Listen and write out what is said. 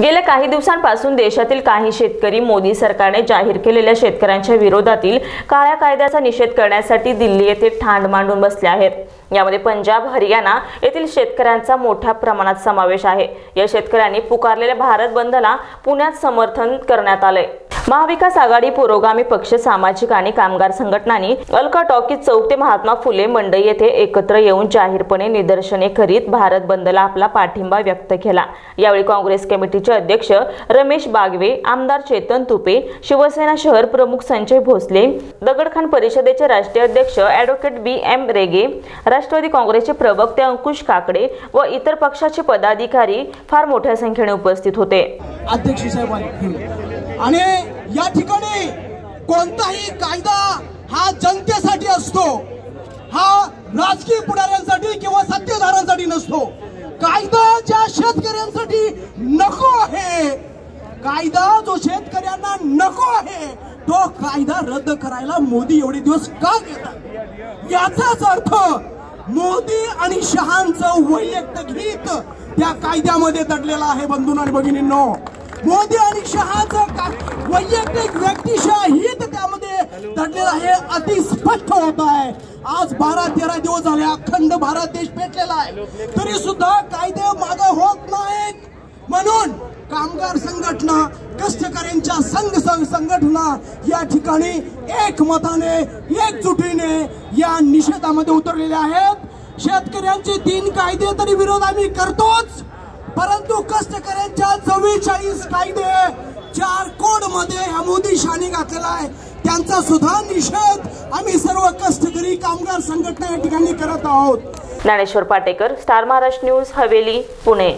गेल्या काही दिवसांपासून देशातील काही शेतकरी मोदी सरकारने जाहीर केलेल्या शेतकऱ्यांच्या विरोधातील काळ्या कायद्याचा निषेध करण्यासाठी दिल्ली येथे ठाण मांडून बसले आहेत. यामध्ये पंजाब हरियाणा येथील शेतकऱ्यांचा मोठ्या प्रमाणात समावेश आहे. या शेतकऱ्यांनी पुकारलेल्या भारत बंदला पुण्यात समर्थन करण्यात आलंय. महाविकास आघाडी पुरोगामी पक्ष सामाजिक आणि कामगार संघटनांनी अलका टॉकीज चौक ते महात्मा फुले मंडई येथे एकत्र येऊन जाहीरपणे निदर्शने करीत भारत बंदला आपला पाठिंबा व्यक्त केला. यावेळी काँग्रेस कमिटीचे अध्यक्ष रमेश बागवे आमदार चेतन तुपे शिवसेना शहर प्रमुख संजय भोसले दगडखान परिषदेचे राष्ट्रीय अध्यक्ष ॲडव्होकेट बी एम रेगे राष्ट्रवादी काँग्रेसचे प्रवक्ते अंकुश काकडे व इतर पक्षाचे पदाधिकारी फार मोठ्या संख्येने उपस्थित होते. अध्यक्ष आणि या ठिकाणी कोणताही कायदा हा जनतेसाठी असतो. हा राजकीय पुढाऱ्यांसाठी किंवा सत्तेधाऱ्यांसाठी नसतो. कायदा ज्या शेतकऱ्यांसाठी नको आहे कायदा जो शेतकऱ्यांना नको आहे तो कायदा रद्द करायला मोदी एवढे दिवस का घेतात? याचाच अर्थ मोदी आणि शहांचं वैयक्तिक हित त्या कायद्यामध्ये दडलेलं आहे बंधून आणि भगिनींनो. मोदी आणि शहाचं वैयक्तिक व्यक्तिशः हित त्यामध्ये दडलेलं आहे अति स्पष्ट होत आहे. आज बारा तेरा दिवस झाले अखंड भारत देश पेटलेला आहे. तरी सुद्धा कायदे मागे होत नाहीत. म्हणून कामगार संघटना कष्टकऱ्यांच्या संघ संघ संघटना या ठिकाणी एकमताने एकजुटीने या निषेधामध्ये उतरलेल्या आहेत. शेतकऱ्यांचे तीन कायदे तरी विरोध आम्ही करतोच. परंतु कष्टकऱ्यांच्या चव्वेचाळीस कायदे चार कोडमध्ये ह्या मोदी शाने घातलेला आहे. त्यांचा सुद्धा निषेध आम्ही सर्व कष्टकरी कामगार संघटना या ठिकाणी करत आहोत. Dnyaneshwar Patekar star Maharashtra news Haveli Pune.